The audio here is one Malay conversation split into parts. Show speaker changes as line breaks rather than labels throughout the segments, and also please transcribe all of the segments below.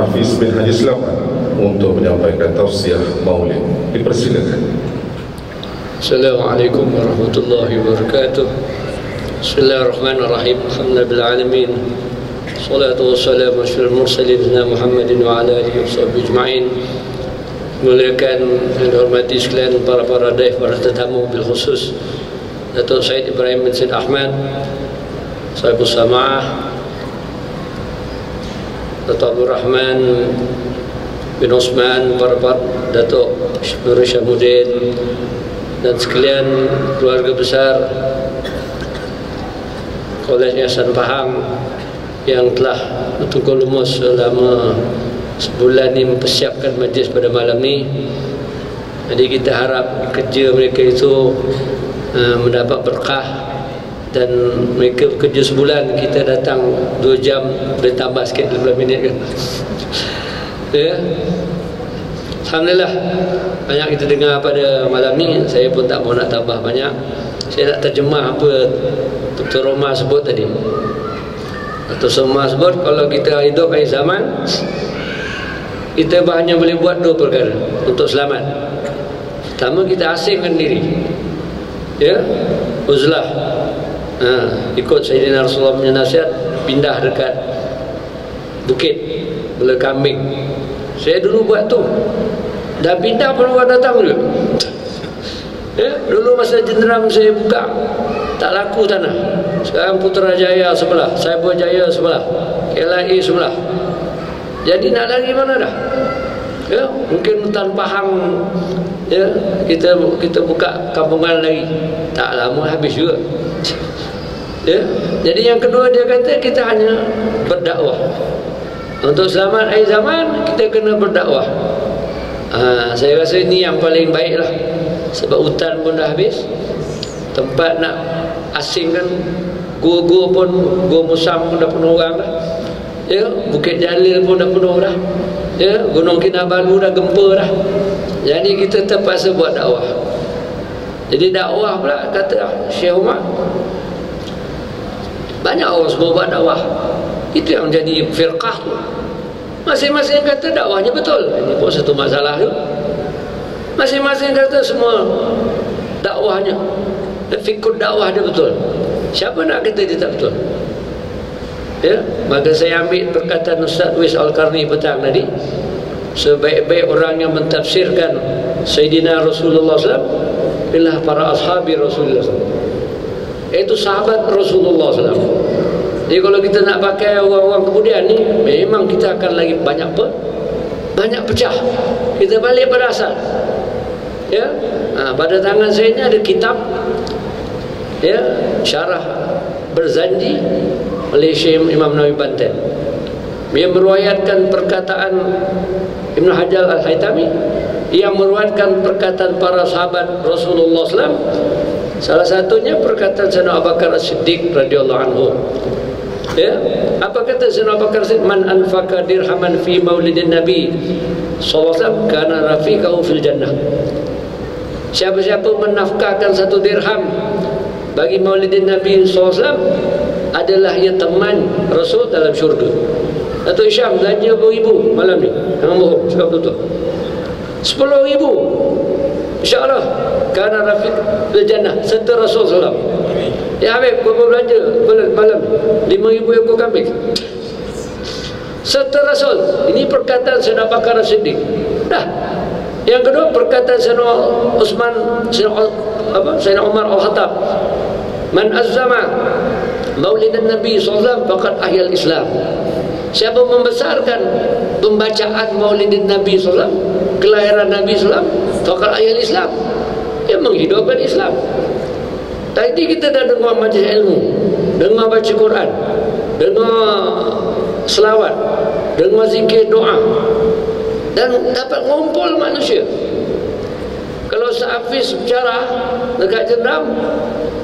Hafiz bin Haji Selamat untuk menyampaikan tausiah maulid. Dipersilakan.
Assalamualaikum warahmatullahi wabarakatuh. Bismillahirrahmanirrahim. Alhamdulillah alamin. Salatu wassalamu ala mursalin Muhammadin wa ala alihi washabihi ajma'in. Muliakan dan hormati sekalian para para daif para tetamu bil khusus Datuk Said Ibrahim bin Said Ahmad Saibul Sama'ah Datuk Abdul Rahman bin Osman para Datuk Nur Syamuddin dan sekalian keluarga besar Kolej Yayasan Pahang yang telah betul lumus selama sebulan ini mempersiapkan majlis pada malam ni jadi kita harap kerja mereka itu uh, mendapat berkah dan mereka kerja sebulan kita datang 2 jam boleh tambah sikit 15 minit kan. Ya? Alhamdulillah banyak kita dengar pada malam ni. Saya pun tak mau nak tambah banyak. Saya nak terjemah apa Dr. Roma sebut tadi. Dr. Roma sebut kalau kita hidup akhir zaman kita hanya boleh buat dua perkara. Untuk selamat. Pertama kita asingkan diri. Ya? Uzlah ha, ikut Sayyidina Rasulullah punya nasihat pindah dekat bukit bela kambing saya dulu buat tu. Dah pindah pun orang datang dulu ya, dulu masa jenderam saya buka tak laku tanah. Sekarang Putrajaya sebelah Saibujaya sebelah KLIA sebelah. Jadi nak lagi mana dah? Ya, mungkin hutan Pahang ya, kita kita buka kampungan lagi. Tak lama habis juga. Ya. Jadi yang kedua dia kata kita hanya berdakwah. Untuk selamat akhir zaman kita kena berdakwah. Ha, saya rasa ini yang paling baik lah Sebab hutan pun dah habis Tempat nak asingkan Gua-gua pun Gua musam pun dah penuh orang lah ya Bukit Jalil pun dah penuh dah ya Gunung Kinabalu dah gempa dah. Jadi kita terpaksa buat dakwah. Jadi dakwah pula kata Syekh Umar banyak orang semua buat dakwah. Itu yang jadi firqah tu. Masing-masing kata dakwahnya betul. Ini pun satu masalah tu. Masing-masing kata semua dakwahnya fikir dakwah dia betul. Siapa nak kata dia tak betul ya? Maka saya ambil perkataan Ustaz Wis Al-Karni petang tadi. Sebaik-baik orang yang mentafsirkan Sayyidina Rasulullah SAW ialah para ashabi Rasulullah SAW itu sahabat Rasulullah SAW jadi kalau kita nak pakai orang-orang kemudian ni memang kita akan lagi banyak apa? banyak pecah. Kita balik pada asal. Ya? Ha, pada tangan saya ni ada kitab ya syarah berzanji oleh Syekh Imam Nawawi Banten. Dia meruayatkan perkataan Ibn Hajar Al-Haytami. Yang meruayatkan perkataan para sahabat Rasulullah SAW salah satunya perkataan Sayyidina Abu Bakar As-Siddiq radhiyallahu anhu. Ya apa kata Sayyidina Abu Bakar Siddiq man anfaqa dirhaman fi maulidin nabi sallallahu alaihi wasallam kana fil jannah. Siapa-siapa menafkahkan satu dirham bagi maulidin nabi sallallahu alaihi wasallam adalah ia teman Rasul dalam syurga. Datuk Isyam belanja berapa ribu malam ni? Jangan bohong, cakap betul-betul. Sepuluh ribu. InsyaAllah. Kerana Rafiq berjannah. Serta Rasul SAW. Ya Habib, berapa belanja malam? Lima ribu ekor kambing. Serta Rasul. Ini perkataan Sayyidina Bakar Siddiq. Dah. Yang kedua perkataan Sayyidina Osman Sayyidina, Umar Al-Hattab. Man azzama Maulid Nabi SAW fakat ahyal Islam Siapa membesarkan pembacaan Maulid Nabi SAW Kelahiran Nabi SAW Fakat ahyal Islam Dia menghidupkan Islam. Tadi kita dah dengar majlis ilmu Dengar baca Quran Dengar selawat Dengar zikir doa Dan dapat ngumpul manusia. Kalau sehafiz bicara Dekat jendam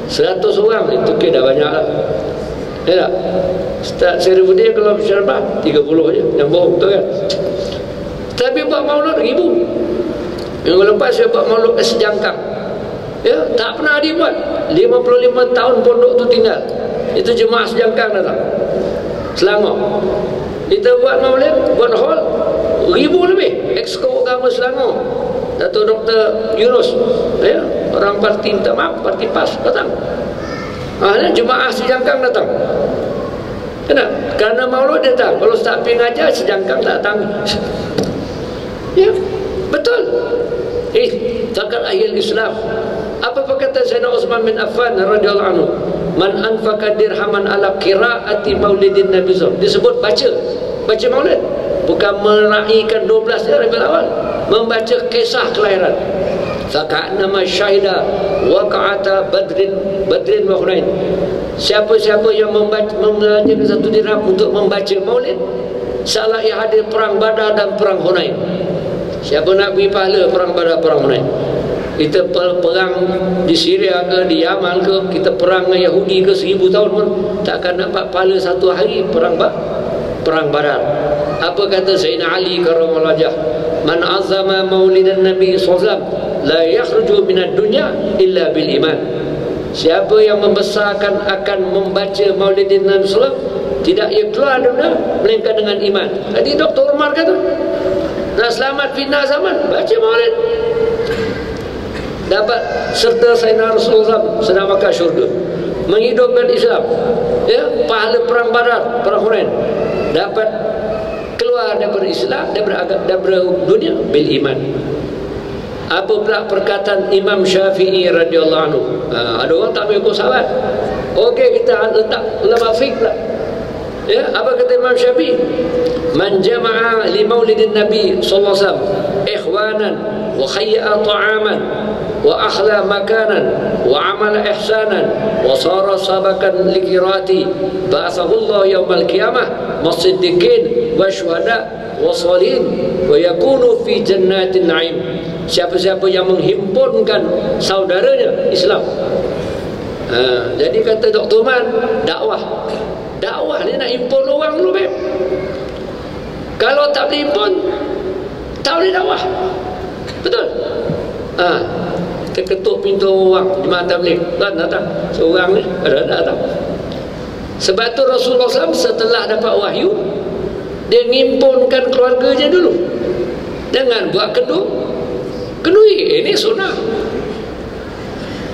Seratus orang itu kira dah banyak lah. Ya tak? Ustaz Seribuddin kalau bersyarabah Tiga puluh je. Yang bohong tu kan? Tapi buat maulud ribu Minggu lepas saya buat maulud sejangkang. Ya Tak pernah dia 55 tahun pondok tu tinggal. Itu jemaah sejangkang datang Selangor. Kita buat maulid buat hall ribu lebih. Exco agama Selangor. Dato' Dr. Yunus. Ya, parti minta maaf PAS datang. Ah, ya, jemaah sejangkang datang. Kenapa? kerana maulid datang. Kalau tak pergi ngajar sejangkang datang. Ya betul. Eh takkan ahli Islam apa kata Sayyidina Utsman bin Affan radhiyallahu anhu? Man anfaqa dirhaman ala qiraati maulidin nabi SAW disebut baca. Baca maulid. Bukan meraihkan 12 hari Rabiul awal. Membaca kisah kelahiran faka'nama syahida waqa'ata badrin badrin wa hunain. Siapa-siapa yang membaca membelanjakan satu dirham untuk membaca maulid salah ia hadir perang badar dan perang hunain. Siapa nak beri pahala perang badar perang hunain? Kita perang di Syria ke di Yaman ke kita perang dengan Yahudi ke seribu tahun pun takkan dapat pahala satu hari perang ba perang badar. Apa kata Sayyidina Ali karamallahu wajah man azama maulidan nabi sallallahu la yakhruju minad dunya illa bil iman. Siapa yang membesarkan akan membaca maulidin nabi sallallahu tidak ia keluar dunia melainkan dengan iman. Tadi Dr. Umar kata nak selamat fitnah zaman baca maulid. Dapat serta Sayyidina Rasulullah sedang makan syurga menghidupkan Islam ya pahala perang barat perang Hunain. Dapat keluar daripada Islam daripada daripada dunia bil iman apa pula perkataan Imam Syafi'i radhiyallahu anhu? Ha, ada orang tak mengikut sahabat. Okey kita letak ulama fiqh lah. Ya, apa kata Imam Syafi'i? Man jama'a li maulidin Nabi sallallahu alaihi wasallam ikhwanan wa khayya ta'aman wa akhla makanan وعمل إحسانا وصار سبكا لكراتي بعثه الله يوم القيامة مصدقين وشهداء وصالين ويكون في جنات النعيم siapa-siapa yang menghimpunkan saudaranya Islam ha, jadi kata Dr. Man dakwah dakwah ni nak himpun orang dulu babe. kalau tak boleh himpun tak boleh dakwah betul ha, kita ketuk pintu orang di mata beli kan datang. Seorang ni ada datang. Sebab tu Rasulullah SAW setelah dapat wahyu dia ngimpunkan keluarganya dulu. Dengan buat kedua kedui ini sunnah.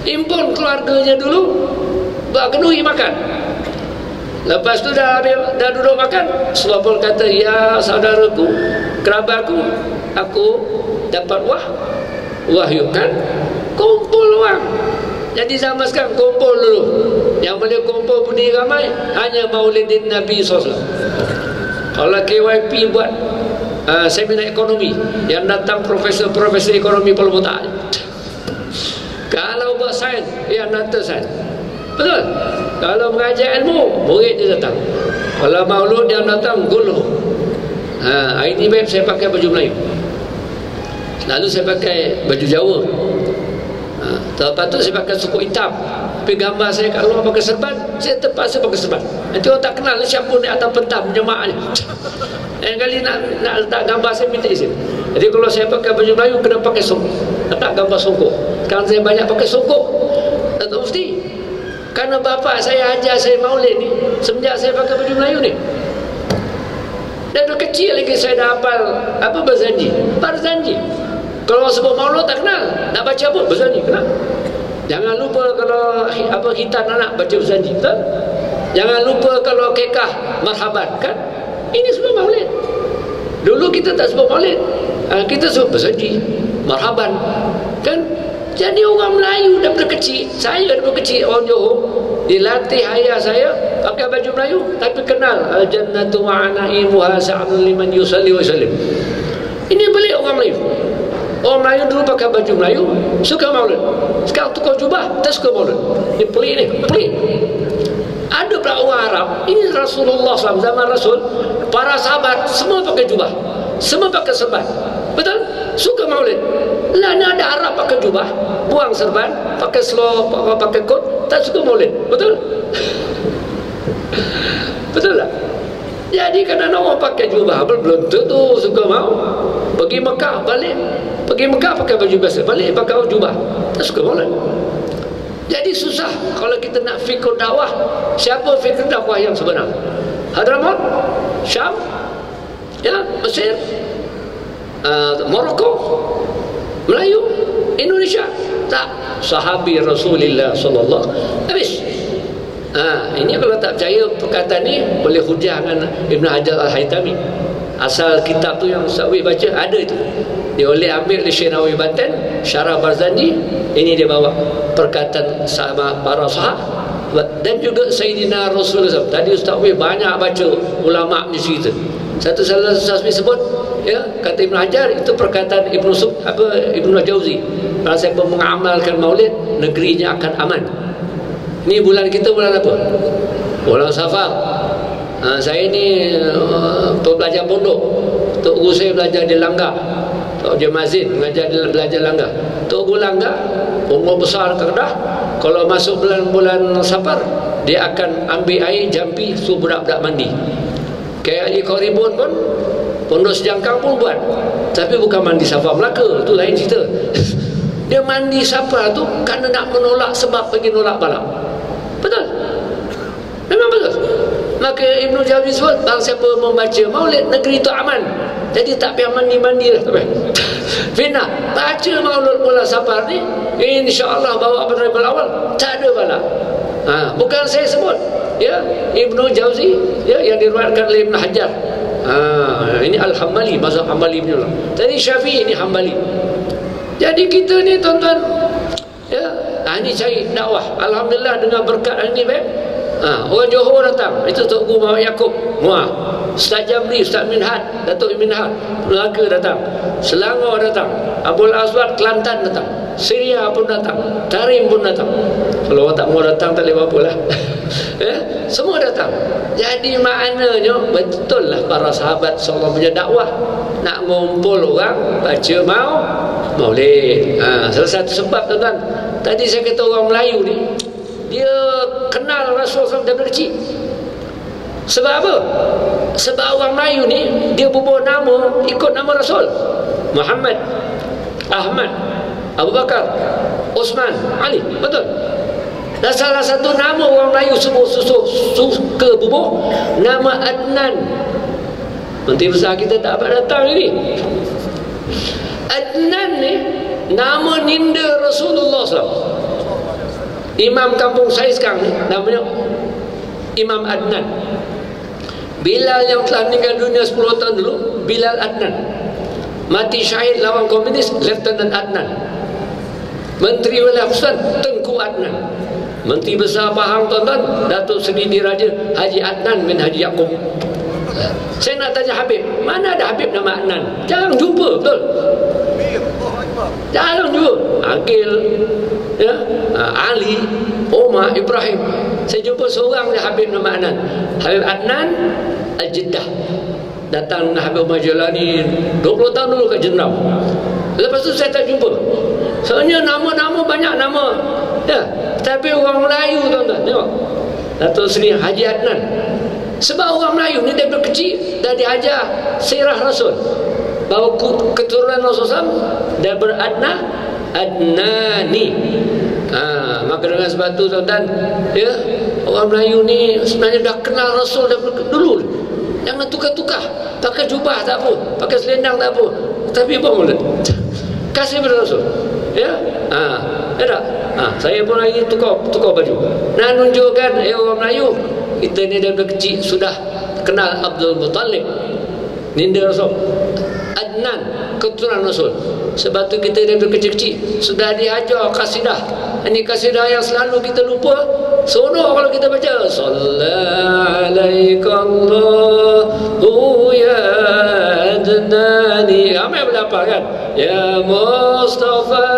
Impun keluarganya dulu buat kedui makan. Lepas tu dah, dah duduk makan Rasulullah kata ya saudaraku kerabatku aku dapat wah wahyukan kumpul orang. Jadi zaman sekarang kumpul dulu. Yang boleh kumpul pun ramai hanya maulidin Nabi SAW kalau KYP buat uh, seminar ekonomi yang datang profesor-profesor ekonomi perlu tak kalau buat sains yang datang sains. Betul? Kalau mengajar ilmu murid dia datang. Kalau maulud dia datang guluh. Ha, ini baik saya pakai baju Melayu. Lalu saya pakai baju Jawa Lepas tu saya pakai suku hitam. Tapi gambar saya kat luar pakai serban Saya terpaksa pakai serban. Nanti orang tak kenal siapa ni atas pentam jemaah ni Yang kali nak, nak letak gambar saya minta izin. Jadi kalau saya pakai baju Melayu kena pakai songkok Letak gambar songkok Sekarang saya banyak pakai songkok Tak mesti. Karena bapa saya ajar saya maulid ni Semenjak saya pakai baju Melayu ni. Dan dari kecil lagi saya dah hafal Apa berzanji? Berzanji kalau sebut maulud tak kenal nak baca apa berzanji kenal. Jangan lupa kalau apa hitan anak baca berzanji betul? Jangan lupa kalau kekah marhaban kan? Ini semua maulid. Dulu kita tak sebut maulid. Ha, kita sebut berzanji marhaban kan? Jadi orang Melayu daripada kecil saya daripada kecil orang Johor dilatih ayah saya pakai baju Melayu tapi kenal al-jannatu ma'ana'imuha sa'adun liman yusalli wa ini balik orang Melayu Melayu dulu pakai baju Melayu Suka maulid Sekarang tukar jubah Tak suka maulid Ini pelik ni Pelik Ada pula orang Arab Ini Rasulullah SAW Zaman Rasul Para sahabat Semua pakai jubah Semua pakai serban Betul? Suka maulid Lah ni ada Arab pakai jubah Buang serban Pakai slow Pakai kot Tak suka maulid Betul? Betul tak? Jadi kadang orang pakai jubah belum tentu suka mau. Pergi Mekah balik. Pergi Mekah pakai baju biasa. Balik pakai jubah. Tak suka maulid. Jadi susah kalau kita nak fikir dakwah. Siapa fikir dakwah yang sebenar? Hadramaut Syam ya Mesir uh, Morocco Melayu Indonesia tak sahabi Rasulullah sallallahu habis ha, ini kalau tak percaya perkataan ni boleh hujah dengan Ibn Hajar Al-Haytami asal kitab tu yang Ustaz baca ada itu dia boleh ambil di Syirawi Banten Syarah Barzanji ini dia bawa perkataan sama para sahabat dan juga Sayyidina Rasulullah tadi Ustaz Wih banyak baca ulama di situ. Satu salah satu sebut ya kata Ibn Hajar itu perkataan Ibn Sub apa Ibn Jauzi. Kalau siapa mengamalkan maulid negerinya akan aman. Ini bulan kita bulan apa? Bulan safar. Ha, saya ni uh, pelajar pondok. Tok Guru saya belajar di Langgar Tok Jemazin mengajar di belajar Langgar. Tok Guru Langgar? Umur besar Kedah kalau masuk bulan-bulan safar dia akan ambil air jampi suruh budak-budak mandi. Kayak Ali Koribun pun pondok sejangkang pun buat. Tapi bukan mandi safar Melaka itu lain cerita. Dia mandi safar tu kerana nak menolak sebab pergi nolak balap betul? Memang betul. Maka Ibn Jawzi sebut bang siapa membaca maulid negeri itu aman. Jadi tak payah mandi-mandi lah tak payah Fina baca maulid mula safar ni insyaAllah bawa dari awal. Tak ada bala. Ha, bukan saya sebut. Ya Ibn Jawzi ya, yang diruatkan oleh Ibn Hajar. Ha, ini Al-Hambali mazhab Hambali punya lah tadi Syafi'i ini Hambali. Jadi kita ni tuan-tuan ya ha, ini cari dakwah. Alhamdulillah dengan berkat ini baik Ha, orang Johor datang. Itu Tok Guru Muhammad Yaakob. Muah. Ustaz Jamri, Ustaz Minhad, Datuk Minhad, Melaka datang. Selangor datang. Abul Azwar, Kelantan datang. Syria pun datang. Tarim pun datang. Kalau orang tak mau datang, tak boleh apa lah. eh? Semua datang. Jadi maknanya, betul lah para sahabat SAW punya dakwah. Nak ngumpul orang, baca mau, boleh. Ha, salah satu sebab tuan-tuan. Tadi saya kata orang Melayu ni, dia kenal Rasulullah SAW daripada kecil sebab apa? sebab orang Melayu ni dia berbuat nama ikut nama Rasul. Muhammad Ahmad Abu Bakar Osman Ali. Betul? Dan salah satu nama orang Melayu semua susu, suka bubuh nama Adnan. Menteri Besar kita tak dapat datang ini Adnan ni nama ninda Rasulullah SAW Imam kampung saya sekarang ni namanya Imam Adnan. Bilal yang telah meninggal dunia 10 tahun dulu, Bilal Adnan. Mati syahid lawan komunis, Lieutenant Adnan. Menteri Wilayah Pusat, Tengku Adnan. Menteri Besar Pahang tuan-tuan, Datuk Seri Diraja Haji Adnan bin Haji Yaakob. Saya nak tanya Habib, mana ada Habib nama Adnan? Jangan jumpa, betul? Jangan jumpa. Akil, ya, ah, Ali, Umar, Ibrahim. Saya jumpa seorang yang Habib nama Adnan. Habib Adnan Al-Jeddah. Datang dengan Habib Umar Jalani 20 tahun dulu ke Jenram. Lepas tu saya tak jumpa. Soalnya nama-nama banyak nama. Ya, tapi orang Melayu tuan-tuan, tengok. Datuk Seri Haji Adnan. Sebab orang Melayu ni daripada kecil dah diajar sirah Rasul. Bahawa keturunan Rasulullah daripada Adnan Adnani. Ha, Maka dengan sebab tu tuan-tuan ya, Orang Melayu ni sebenarnya dah kenal Rasul dah dulu. Jangan tukar-tukar. Pakai jubah tak apa. Pakai selendang tak apa. Tapi apa mulut Kasih pada Rasul. Ya? Ha, Ya tak? Ha, Saya pun lagi tukar tukar baju. Nak nunjukkan eh, orang Melayu Kita ni dah kecil sudah kenal Abdul Muttalib. Ninda Rasul. Adnan keturunan Rasul. Sebab tu kita dari kecil-kecil sudah diajar kasidah ini kasidah yang selalu kita lupa. Seronok kalau kita baca sallallahu ya adnani. Ramai berapa kan? Ya mustafa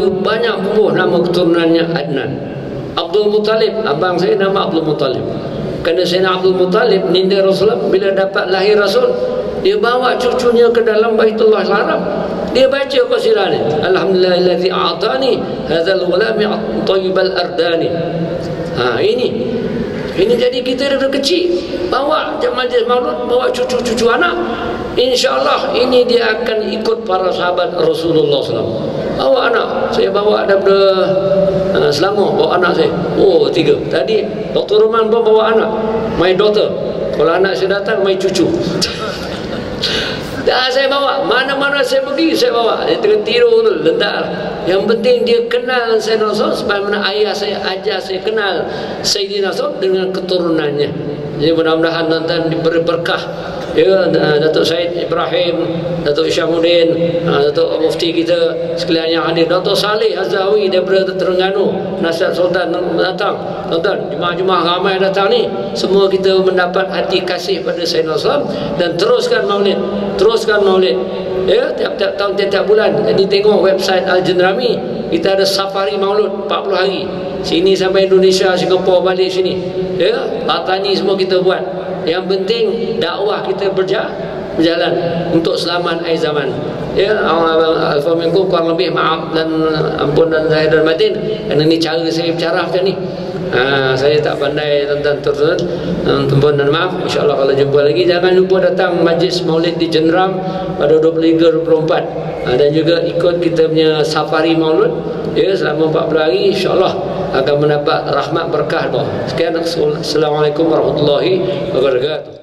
Melayu banyak pembuh nama keturunannya Adnan. Abdul Muttalib, abang saya nama Abdul Muttalib. Kerana saya Abdul Muttalib ninda Rasulullah bila dapat lahir Rasul, dia bawa cucunya ke dalam Baitullah Haram. Dia baca qasidah ni. Alhamdulillahi a'tani hadzal gulami tayyibal ardani. Ha ini ini jadi kita dari kecil bawa majlis maulud, bawa cucu-cucu anak. InsyaAllah ini dia akan ikut para sahabat Rasulullah SAW. Bawa anak, saya bawa daripada uh, Selangor, bawa anak saya. Oh, tiga. Tadi Dr. Roman pun bawa anak. My daughter. Kalau anak saya datang, my cucu. Dah saya bawa Mana-mana saya pergi saya bawa Dia tengah tidur tu Lendak Yang penting dia kenal Sayyidina Rasul Sebagaimana ayah saya ajar saya kenal Sayyidina Rasul Dengan keturunannya Jadi mudah-mudahan tuan-tuan diberi berkah ya Datuk Said Ibrahim Datuk Isyamuddin Datuk Mufti kita sekalian yang hadir. Datuk Saleh Azawi daripada Terengganu Nasihat Sultan datang. Tuan-tuan jemaah-jemaah ramai datang ni semua kita mendapat hati kasih pada Sayyidina Rasul dan teruskan maulid teruskan maulid. Ya tiap-tiap tahun tiap-tiap bulan jadi tengok website Al-Jenrami kita ada safari maulud 40 hari sini sampai Indonesia Singapura balik sini. Ya Batani semua kita buat. Yang penting dakwah kita berjalan berjalan untuk selamat akhir zaman. Ya minkum kurang lebih maaf dan ampun dan saya dan batin. Kerana ini cara saya bicara macam ni ha, saya tak pandai tentang ampun dan maaf. insyaAllah kalau jumpa lagi jangan lupa datang majlis maulid di Jenram pada 23-24 ha, dan juga ikut kita punya safari maulud. Ya selama 40 hari insyaAllah akan mendapat rahmat berkah sekian Assalamualaikum warahmatullahi wabarakatuh